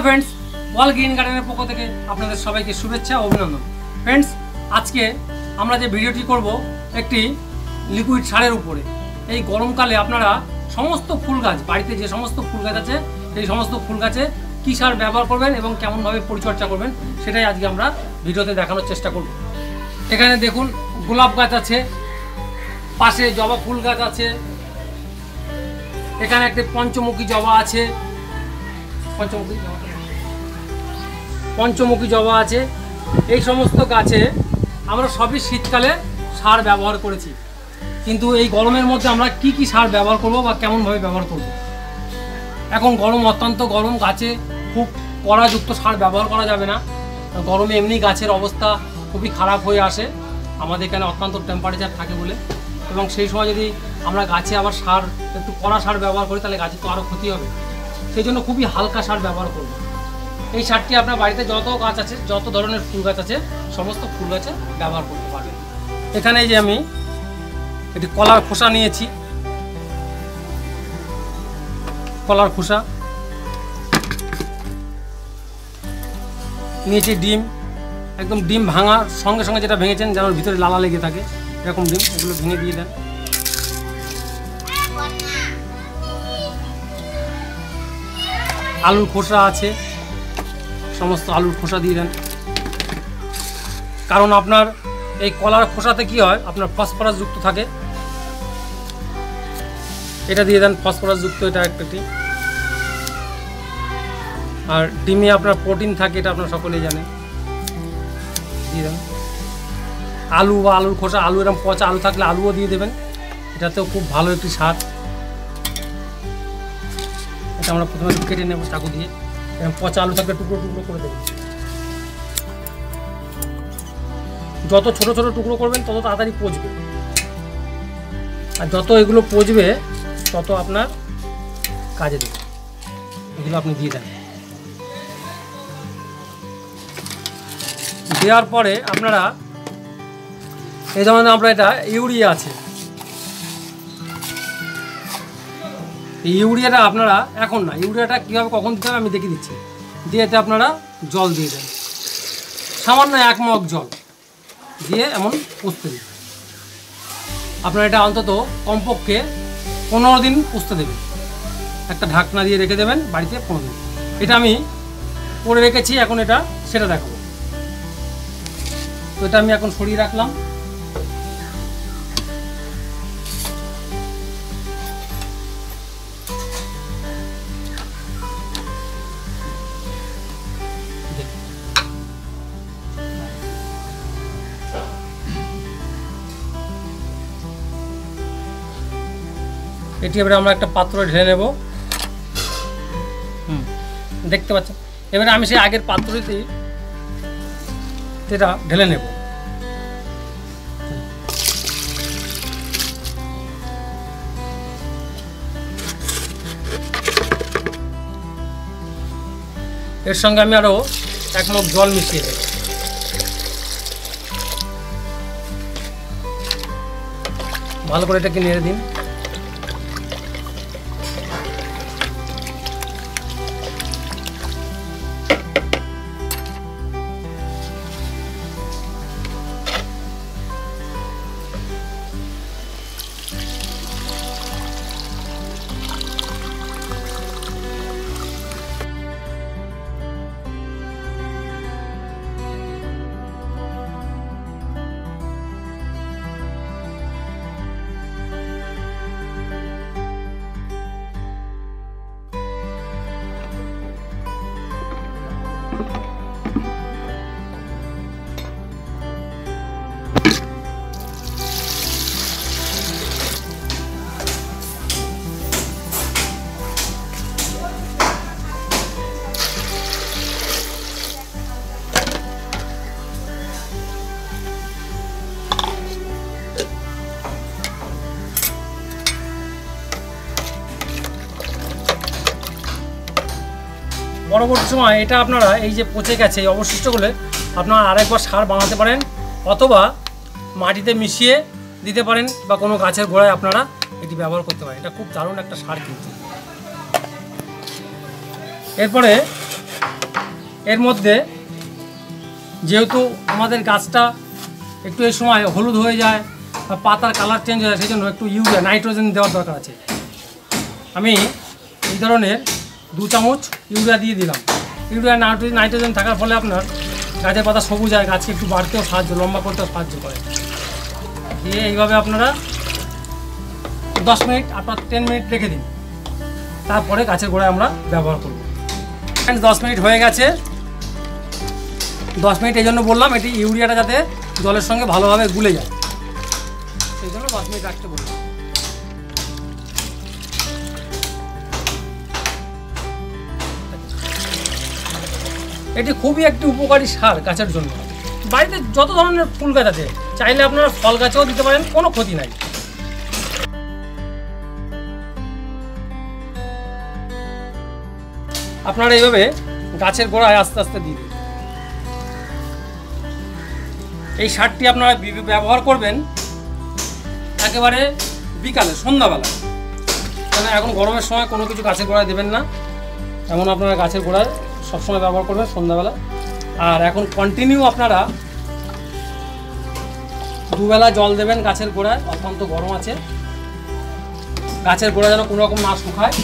Hello friends ওয়াল green গার্ডেনের পক্ষ থেকে আপনাদের সবাইকে শুভেচ্ছা অভিনন্দন। ফ্রেন্ডস আজকে আমরা যে ভিডিওটি করব একটি লিকুইড সারের উপরে। এই গরমকালে আপনারা সমস্ত ফুল গাছ, বাড়িতে যে সমস্ত ফুল গাছ আছে, সেই সমস্ত ফুল গাছে কী সার ব্যবহার করবেন এবং কেমনভাবে পরিচর্যা করবেন, সেটাই আজকে আমরা ভিডিওতে দেখানোর চেষ্টা করব। এখানে দেখুন, গোলাপ গাছ আছে, পাশে জবা ফুল গাছ আছে, এখানে একটি পঞ্চমুখী জবা আছে। পঞ্চমুখী জবা। পঞ্চমুখী জবা আছে। এই সমস্ত গাছে আমরা সবই শীতকালে সার ব্যবহার করেছি। কিন্তু এই গরমের মধ্যে আমরা কি কি সার ব্যবহার করব বা কেমনভাবে ব্যবহার করব? এখন গরম অত্যন্ত গরম, গাছে খুব কড়াযুক্ত সার ব্যবহার করা যাবে না। গরমে এমনি গাছের অবস্থা খুবই খারাপ হয়ে আসে। আমাদের এখানে অত্যন্ত টেম্পারেচার থাকে বলে। এবং সেই সময় যদি আমরা গাছে আবার সার, একটু কড়া সার ব্যবহার করি, তাহলে গাছের তো আরও ক্ষতি হবে। সেই জন্য খুবই হালকা সার ব্যবহার করব। এই সারটি আপনার বাড়িতে যত গাছ আছে, যত ধরনের ফুল গাছ আছে, সমস্ত ফুল গাছে ব্যবহার করতে পারবেন। এখানে যে আমি একটি কলার খোসা নিয়েছি। কলার খোসা। নিয়েছি ডিম। একদম ডিম ভাঙার সঙ্গে সঙ্গে যেটা ভেঙেছেন, যেন ভিতরে লালা লেগে থাকে, এরকম ডিম, এগুলো ভেঙে দিয়ে দেন। আলুর খোসা আছে। সমস্ত আলুর খোসা দিয়ে দেন। কারণ আপনার এই কলার খোসাতে কি হয়, আপনার ফসফরাস যুক্ত থাকে। এটা দিয়ে দেন ফসফরাস যুক্ত, এটা একটি আর ডিমে আপনার প্রোটিন থাকে, এটা আপনার সকলেই জানেন দিয়ে দেন। আলু বা আলুর খোসা, আলু এরকম পচা আলু থাকলে আলুও দিয়ে দেবেন। এটাতেও খুব ভালো একটি স্বাদ। এটা আমরা প্রথমে কেটে নেব চাকু দিয়ে। পচা আলু থাকলে টুকরো টুকরো করে দেবেন যত ছোট ছোট টুকরো করবেন, তত তাড়াতাড়ি পচবে। আর যত এগুলো পচবে, তত আপনার কাজে দেবে। এগুলো আপনি দিয়ে দেন। দেওয়ার পরে আপনারা, এই ধরনের আমরা এটা ইউরিয়া আছে। এই ইউরিয়াটা আপনারা এখন না, ইউরিয়াটা কীভাবে, কখন দিতে হবে আমি দেখিয়ে দিচ্ছি। দিয়েতে আপনারা জল দিয়ে দেন সামান্য এক মগ জল দিয়ে এমন পুষতে দিন আপনারা এটা অন্তত কমপক্ষে পনেরো দিন পুষতে দেবেন। একটা ঢাকনা দিয়ে রেখে দেবেন বাড়িতে পনেরো দিন। এটা আমি করে রেখেছি, এখন এটা সেটা দেখাবো। তো এটা আমি এখন সরিয়ে রাখলাম। এটি এবারে আমরা একটা পাত্র ঢেলে নেব। দেখতে পাচ্ছেন? এবারে আমি সেই আগের পাত্রটি এটা ঢেলে নেব। এর সঙ্গে আমি আরও এক মগ জল মিশিয়ে দেব। ভালো করে এটাকে নেড়ে দিন। Música পরবর্তী সময় এটা আপনারা এই যে পচে গেছে, এই অবশিষ্টগুলো আপনারা আরেকবার সার বানাতে পারেন অথবা মাটিতে মিশিয়ে দিতে পারেন বা কোনো গাছের গোড়ায় আপনারা এটি ব্যবহার করতে পারেন। এটা খুব দারুণ একটা সার কিন্তু। এরপরে এর মধ্যে যেহেতু আমাদের গাছটা একটু এই সময় হলুদ হয়ে যায় বা পাতার কালার চেঞ্জ হয়ে যায়, সেই জন্য একটু ইউরিয়া নাইট্রোজেন দেওয়ার দরকার আছে। আমি এই ধরনের দু চামচ ইউরিয়া দিয়ে দিলাম। ইউরিয়া নাইট্রোজেন নাইট্রোজেন থাকার ফলে আপনার গাছের পাতা সবুজ হয়, গাছকে একটু বাড়তেও সাহায্য, লম্বা করতেও সাহায্য করে। দিয়ে এইভাবে আপনারা দশ মিনিট আপনার টেন মিনিট রেখে দিন। তারপরে গাছের গোড়ায় আমরা ব্যবহার করব। দশ মিনিট হয়ে গেছে। দশ মিনিট এই জন্য বললাম, এটি ইউরিয়াটা যাতে জলের সঙ্গে ভালোভাবে গুলে যায়। সেই জন্য দশ মিনিট রাখতে বললাম। এটি খুবই একটি উপকারী সার গাছের জন্য। বাড়িতে যত ধরনের ফুল গাছ আছে, চাইলে আপনারা ফল গাছেও দিতে পারেন, কোনো ক্ষতি নাই। আপনারা এইভাবে গাছের গোড়ায় আস্তে আস্তে দিয়ে এই সারটি আপনারা ব্যবহার করবেন একেবারে বিকালে, সন্ধ্যাবেলা। কেন এখন গরমের সময় কোনো কিছু গাছের গোড়ায় দেবেন না। এমন আপনারা গাছের গোড়ায় সবসময় ব্যবহার করবেন সন্ধ্যাবেলা। আর এখন কন্টিনিউ আপনারা দুবেলা জল দেবেন গাছের গোড়ায়, অত্যন্ত গরম আছে। গাছের গোড়া যেন কোনো রকম না শুকায়।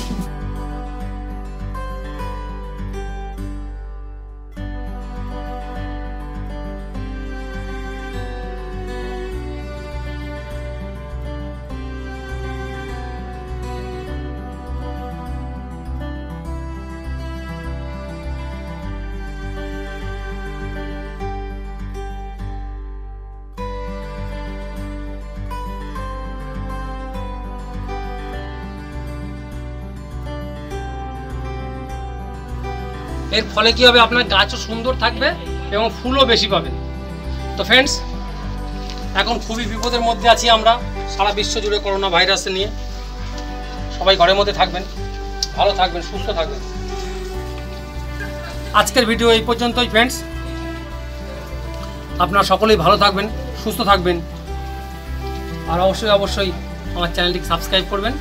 এর ফলে কি হবে? আপনার গাছও সুন্দর থাকবে এবং ফুলও বেশি পাবে। তো ফ্রেন্ডস এখন খুবই বিপদের মধ্যে আছি আমরা সারা বিশ্ব জুড়ে করোনা ভাইরাস নিয়ে। সবাই ঘরের মধ্যে থাকবেন, ভালো থাকবেন, সুস্থ থাকবেন। আজকের ভিডিও এই পর্যন্তই ফ্রেন্ডস আপনারা সকলেই ভালো থাকবেন, সুস্থ থাকবেন। আর অবশ্যই অবশ্যই আমার চ্যানেলটিকে সাবস্ক্রাইব করবেন।